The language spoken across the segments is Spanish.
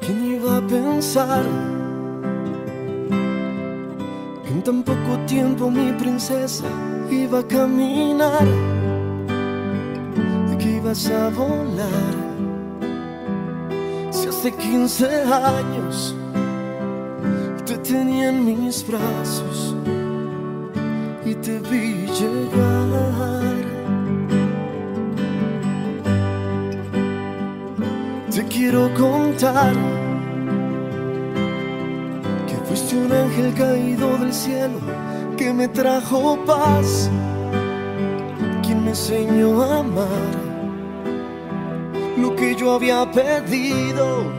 ¿Quién iba a pensar que en tan poco tiempo mi princesa iba a caminar y que ibas a volar? Si hace 15 años te tenía en mis brazos y te vi llegar. Contar que fuiste un ángel caído del cielo que me trajo paz, quien me enseñó a amar lo que yo había pedido.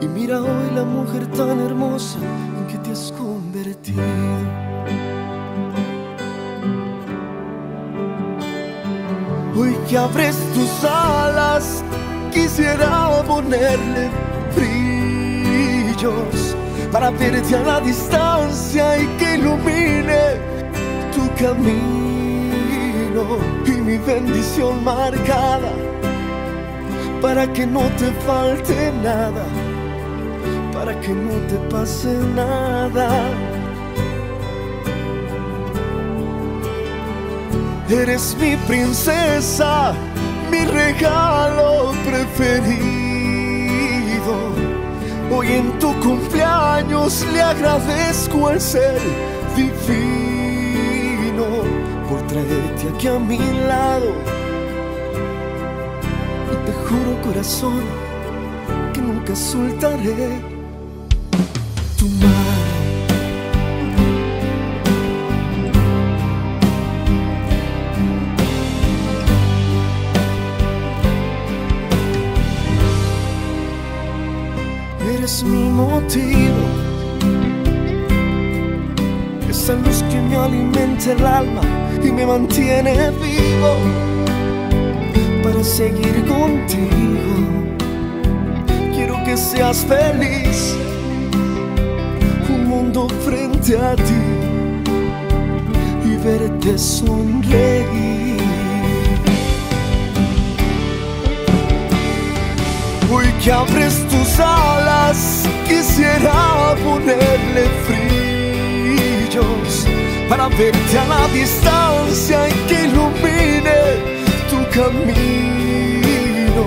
Y mira hoy la mujer tan hermosa en que te has convertido. Hoy que abres tus alas, quisiera ponerle brillos para verte a la distancia y que ilumine tu camino y mi bendición marcada para que no te falte nada, para que no te pase nada. Eres mi princesa, mi regalo preferido. Hoy en tu cumpleaños le agradezco el ser divino por traerte aquí a mi lado. Y te juro corazón que nunca soltaré tu mano. Eres mi motivo, esa luz que me alimenta el alma y me mantiene vivo para seguir contigo. Quiero que seas feliz, un mundo frente a ti y verte sonreír. Hoy que abres tus alas, quisiera ponerle brillos para verte a la distancia y que ilumine tu camino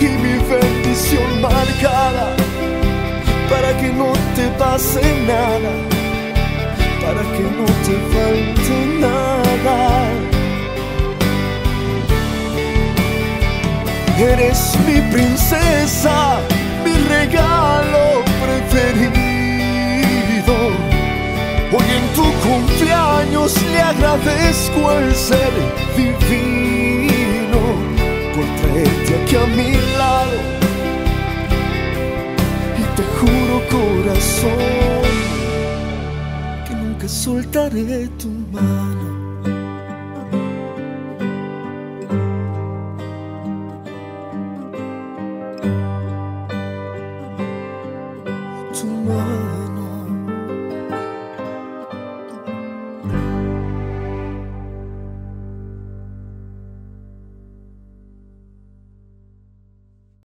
y mi bendición marcada para que no te pase nada, para que no te falte nada. Eres mi princesa, mi regalo preferido. Hoy en tu cumpleaños le agradezco el ser divino por traerte aquí a mi lado. Y te juro corazón que nunca soltaré tu mano. Bye.